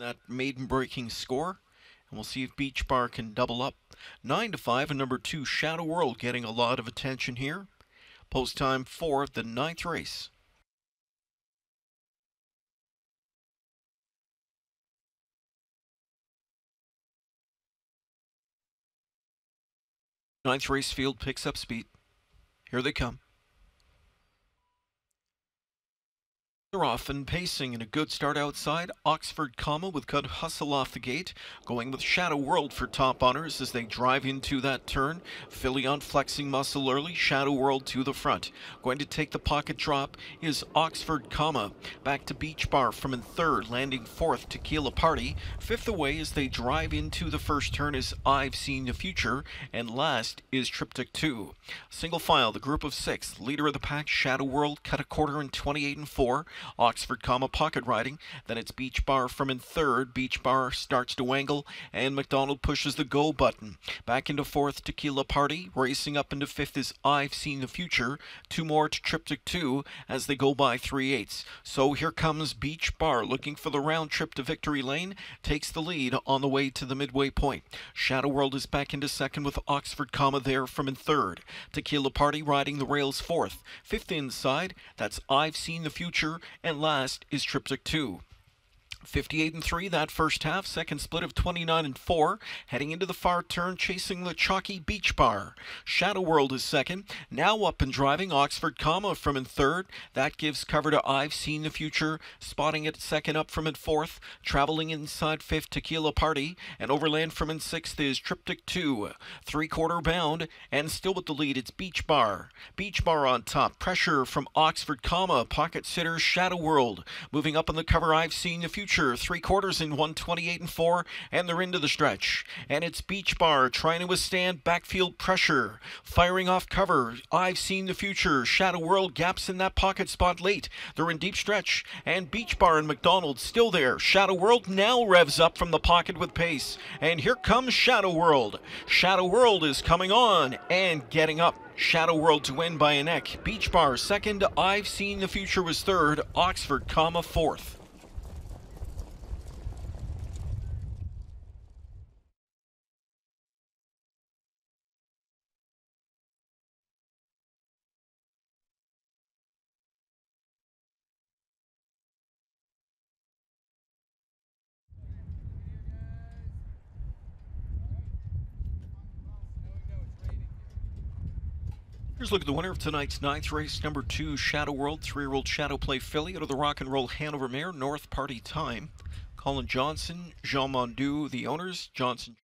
that maiden breaking score. And we'll see if Beach Bar can double up. 9 to 5 and number 2 Shadow World getting a lot of attention here. Post time for the ninth race. Ninth race field picks up speed. Here they come. They're off and pacing in a good start outside. Oxford Comma with Cut hustle off the gate. Going with Shadow World for top honors as they drive into that turn. Filion flexing muscle early. Shadow World to the front. Going to take the pocket drop is Oxford Comma. Back to Beach Bar from in third. Landing fourth. Tequila Party. Fifth away as they drive into the first turn is I've Seen the Future. And last is Triptych 2. Single file, the group of six. Leader of the pack, Shadow World, cut a quarter in 28 and 4. Oxford, comma, pocket riding. Then it's Beach Bar from in third. Beach Bar starts to wangle, and McDonald pushes the go button. Back into fourth, Tequila Party. Racing up into fifth is I've Seen the Future. Two more to Triptych 2 as they go by three eighths. So here comes Beach Bar looking for the round trip to victory lane. Takes the lead on the way to the midway point. Shadow World is back into second with Oxford, comma, there from in third. Tequila Party riding the rails fourth. Fifth inside, that's I've Seen the Future and last is Triptych 2. 58 and 3 that first half, second split of 29 and 4, heading into the far turn chasing the chalky beach bar. Shadow World is second, now up and driving Oxford comma from in third. That gives cover to I've Seen the Future, spotting it second up from in fourth, traveling inside fifth Tequila Party, and overland from in sixth is Triptych 2. Three quarter bound, and still with the lead it's Beach Bar. Beach Bar on top, pressure from Oxford comma, pocket sitter Shadow World. Moving up on the cover I've Seen the Future future. Three quarters in 128 and 4, and they're into the stretch. And it's Beach Bar trying to withstand backfield pressure. Firing off cover. I've seen the future. Shadow World gaps in that pocket spot late. They're in deep stretch. And Beach Bar and McDonald still there. Shadow World now revs up from the pocket with pace. And here comes Shadow World. Shadow World is coming on and getting up. Shadow World to win by a neck. Beach Bar second. I've seen the future was third. Oxford, comma fourth. Here's a look at the winner of tonight's ninth race, number two, Shadow World, three-year-old Shadow Play filly out of the Rock N Roll Hanover Mare, North Party Time. Colin Johnson, Jean Mondu, the owners, Johnson.